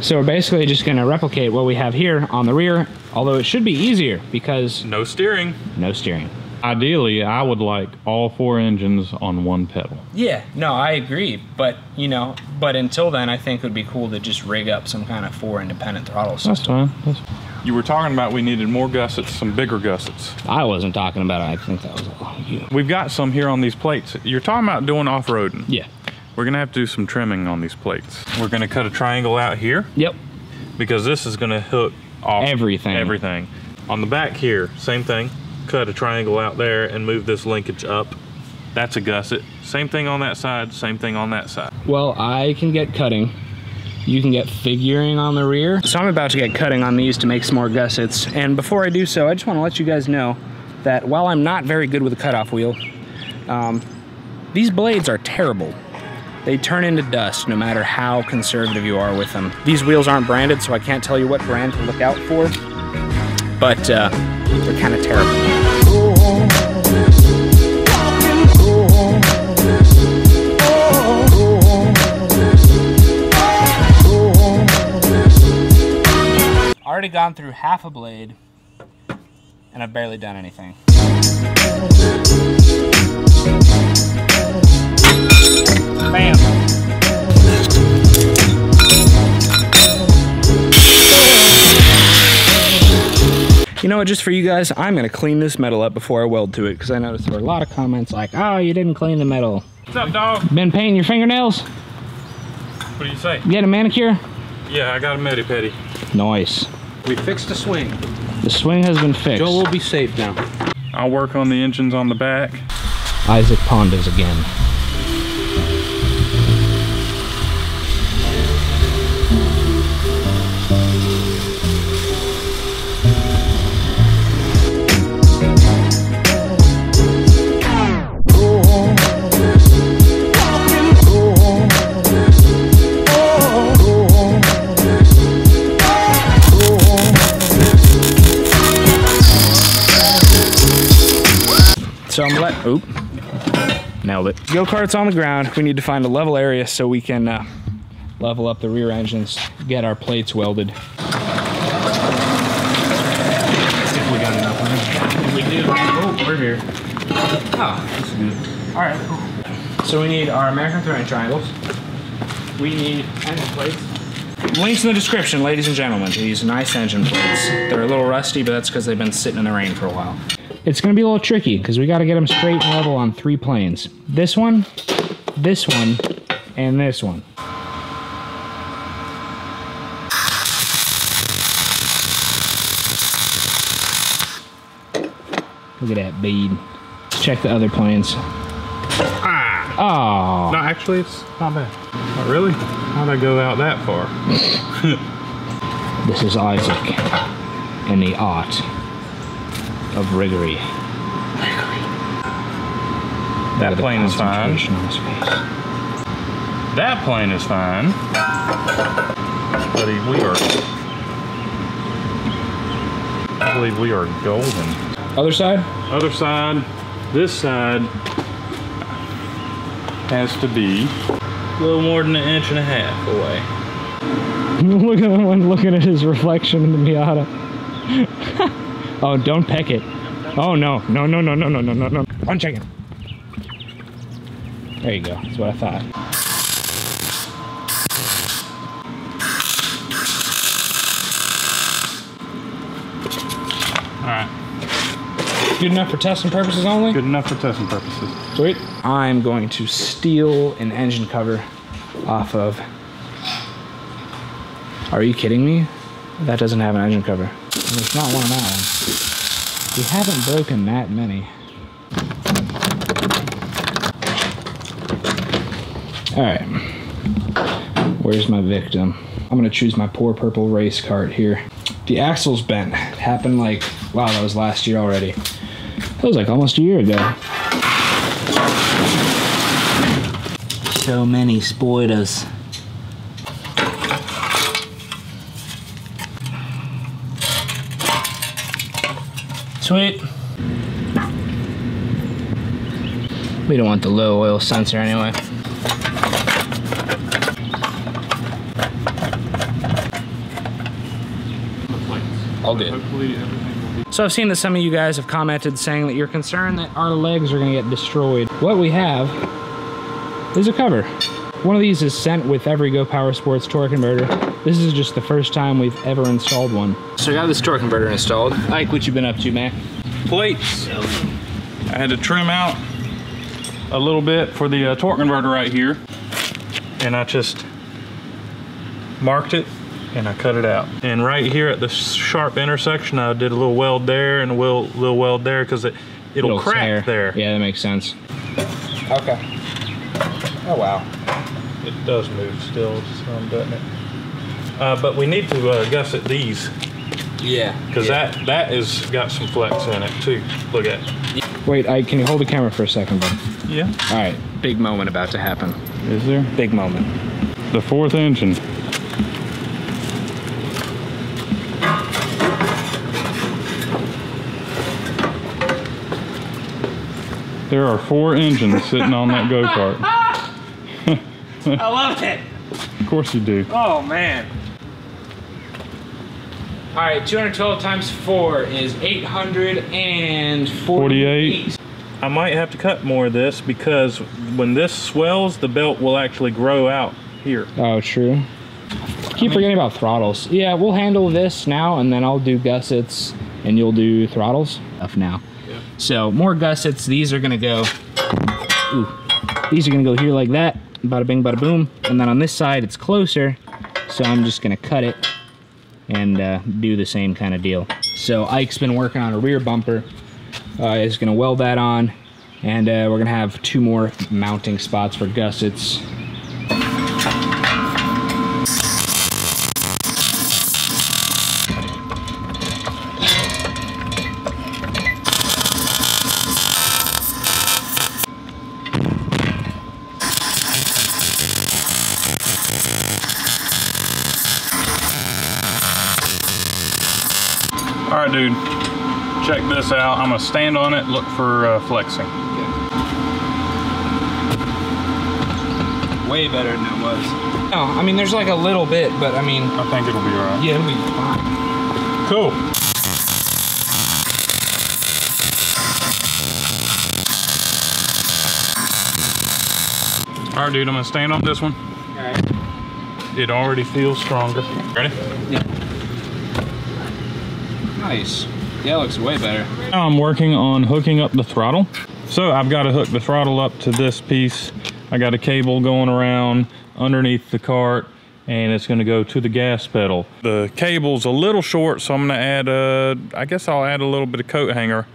So we're basically just gonna replicate what we have here on the rear, although it should be easier because No steering. no steering. Ideally, I would like all four engines on one pedal. Yeah, no, I agree. But, you know, but until then, I think it would be cool to just rig up some kind of four independent throttle system. That's fine. That's You were talking about we needed more gussets, some bigger gussets. I wasn't talking about it. I think that was all you. We've got some here on these plates. You're talking about doing off-roading. Yeah. We're gonna have to do some trimming on these plates. We're gonna cut a triangle out here Yep. because this is gonna hook off Everything. Everything. On the back here, same thing. Cut a triangle out there and move this linkage up. That's a gusset. Same thing on that side, same thing on that side. Well, I can get cutting. You can get figuring on the rear. So I'm about to get cutting on these to make some more gussets. And before I do so, I just want to let you guys know that while I'm not very good with a cutoff wheel, um, these blades are terrible. They turn into dust no matter how conservative you are with them. These wheels aren't branded, so I can't tell you what brand to look out for, but uh, they're kind of terrible. Already gone through half a blade, and I've barely done anything. Bam! You know what, just for you guys, I'm gonna clean this metal up before I weld to it, because I noticed there were a lot of comments like, oh, you didn't clean the metal. What's up, dog? Been painting your fingernails? What do you say? You get a manicure? Yeah, I got a medi petty. Nice. We fixed the swing. The swing has been fixed. Joe will be safe now. I'll work on the engines on the back. Isaac Pondas again. Oop. Nailed it. Go kart's on the ground. We need to find a level area so we can uh, level up the rear engines, get our plates welded. If we got enough room. We do. Oh, we're here. Oh, this is good. All right, cool. So we need our American throwing triangles. We need engine plates. Links in the description, ladies and gentlemen, to these nice engine plates. They're a little rusty, but that's because they've been sitting in the rain for a while. It's gonna be a little tricky because we gotta get them straight and level on three planes. This one, this one, and this one. Look at that bead. Let's check the other planes. Ah! No, actually, it's not bad. Not really? How'd I go out that far? Oh, this is Isaac and the art of riggery. That plane is fine. concentration on his face. That plane is fine. Buddy, we are. I believe we are golden. Other side? Other side, this side has to be a little more than an inch and a half away. Look at the one looking at his reflection in the Miata. Oh, don't peck it. Oh, no. No, no, no, no, no, no, no, no. One chicken. There you go. That's what I thought. All right. Good enough for testing purposes only? Good enough for testing purposes. Sweet. I'm going to steal an engine cover off of... Are you kidding me? That doesn't have an engine cover. There's not one on that one. We haven't broken that many. Alright. Where's my victim? I'm gonna choose my poor purple race cart here. The axle's bent. Happened like, wow, that was last year already. That was like almost a year ago. So many spoilers. Sweet. We don't want the low oil sensor anyway. All good. So I've seen that some of you guys have commented saying that you're concerned that our legs are gonna get destroyed. What we have is a cover. One of these is sent with every Go Power Sports torque converter. This is just the first time we've ever installed one. So we got this torque converter installed. Ike, what you been up to, man? Plates. I had to trim out a little bit for the uh, torque converter right here. And I just marked it and I cut it out. And right here at the sharp intersection, I did a little weld there and a little, little weld there because it, it'll, Little crack tear. there. Yeah, that makes sense. Okay. Oh, wow. It does move still, some, doesn't it? Uh, but we need to uh, gusset these Yeah. because that that is got some flex in it too. Look at. it. Wait, Ike, can you hold the camera for a second, bud? Yeah. All right, big moment about to happen. Is there Big moment. the fourth engine? There are four engines sitting on that go kart. I love it. Of course you do. Oh man. All right, 212 times four is 848. 48. I might have to cut more of this because when this swells, the belt will actually grow out here. Oh, true. Keep forgetting about throttles. Yeah, we'll handle this now, and then I'll do gussets, and you'll do throttles. Enough now. Yeah. So more gussets. These are gonna go. Ooh, these are gonna go here like that. Bada bing, bada boom. And then on this side, it's closer, so I'm just gonna cut it and uh, do the same kind of deal. So Ike's been working on a rear bumper. Uh, is gonna weld that on, and uh, we're gonna have two more mounting spots for gussets. Dude. Check this out. I'm gonna stand on it, look for uh, flexing. way better than it was. No, I mean there's like a little bit, but I mean, I think it'll be all right. yeah, it'll be fine. Cool. All right, dude, I'm gonna stand on this one. All right. It already feels stronger. Ready? Nice. Yeah, it looks way better. Now I'm working on hooking up the throttle. So I've got to hook the throttle up to this piece. I got a cable going around underneath the cart and it's going to go to the gas pedal. The cable's a little short, so I'm going to add a, I guess I'll add a little bit of coat hanger.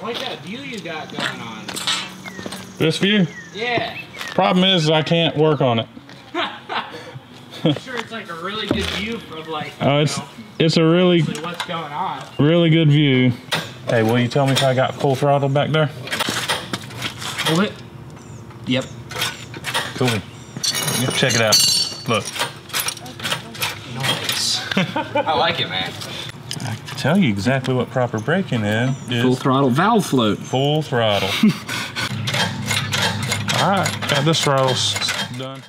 I like that view you got going on. This view, Yeah. problem is I can't work on it. I'm sure it's like a really good view of like, Oh, it's, it's a really, what's going on. really good view. Hey, will you tell me if I got full throttle back there? Hold it. Yep. Cool. Check it out. Look. Nice. I like it, man. I can tell you exactly what proper braking is. is Full throttle valve float. full throttle. All right, got this throttle done.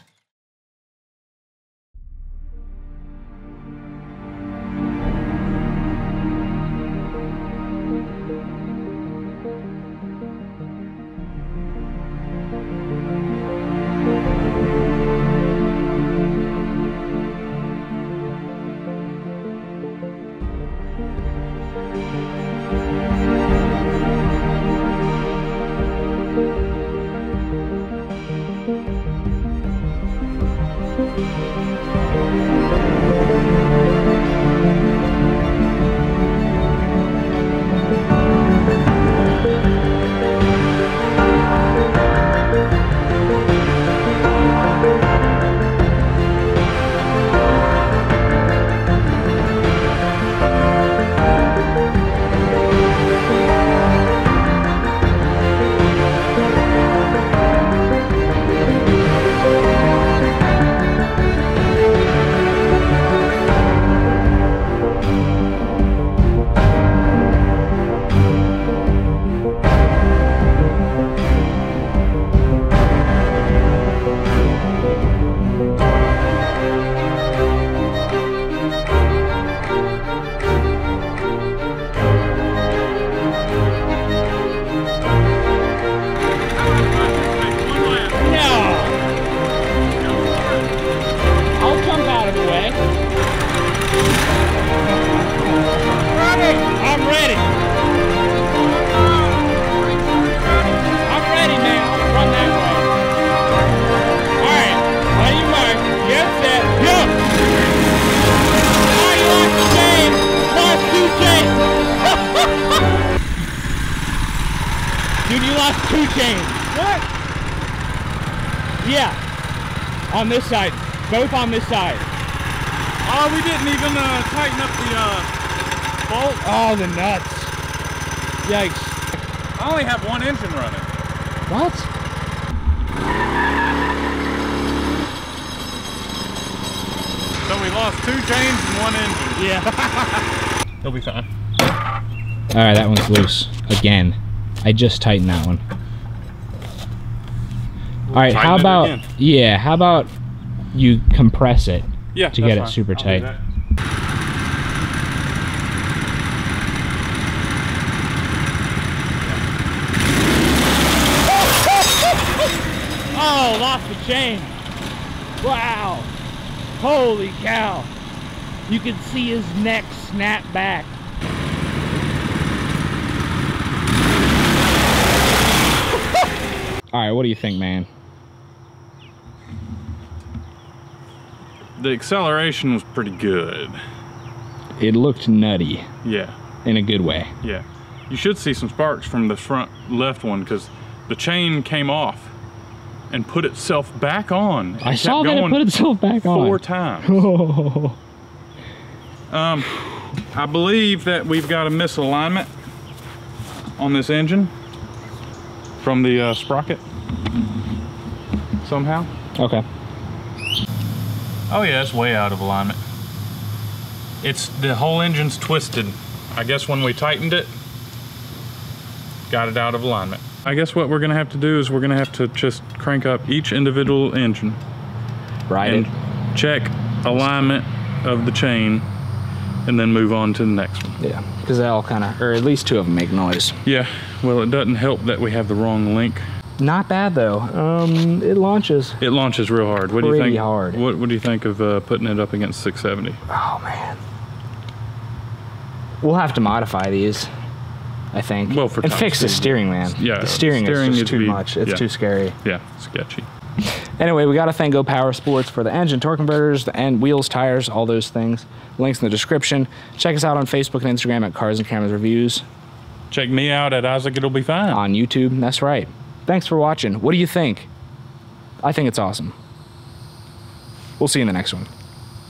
On this side. Both on this side. Oh, we didn't even uh, tighten up the uh, bolt. Oh, the nuts. Yikes. I only have one engine running. What? So we lost two chains and one engine. Yeah. It'll be fine. All right, that one's loose again. I just tightened that one. All right, how about again. yeah? How about you compress it Yeah, to that's get it super I'll tight? Oh, lost the chain. Wow. Holy cow. You can see his neck snap back. All right, what do you think, man? The acceleration was pretty good. It looked nutty Yeah, in a good way. yeah. You should see some sparks from the front left one because the chain came off and put itself back on. I saw that it put itself back on. four times. Oh, Um, I believe that we've got a misalignment on this engine from the uh, sprocket somehow. okay. Oh yeah, it's way out of alignment. It's the whole engine's twisted. I guess when we tightened it, got it out of alignment. I guess what we're gonna have to do is we're gonna have to just crank up each individual engine Right. and check alignment of the chain and then move on to the next one. Yeah, because they all kind of, or at least two of them make noise. Yeah, well, it doesn't help that we have the wrong link. Not bad though. Um, it launches. It launches real hard. What do you Pretty think? hard. What, what do you think of uh, putting it up against 670? Oh man. We'll have to modify these, I think. Well, for and fix the steering, man. Yeah, the steering, steering is just too be- much. It's yeah. too scary. Yeah, sketchy. Anyway, we got to thank Go Power Sports for the engine, torque converters, and wheels, tires, all those things. Links in the description. Check us out on Facebook and Instagram at Cars and Cameras Reviews. Check me out at Isaac. It'll be fine. On YouTube, that's right. Thanks for watching. What do you think? I think it's awesome. We'll see you in the next one.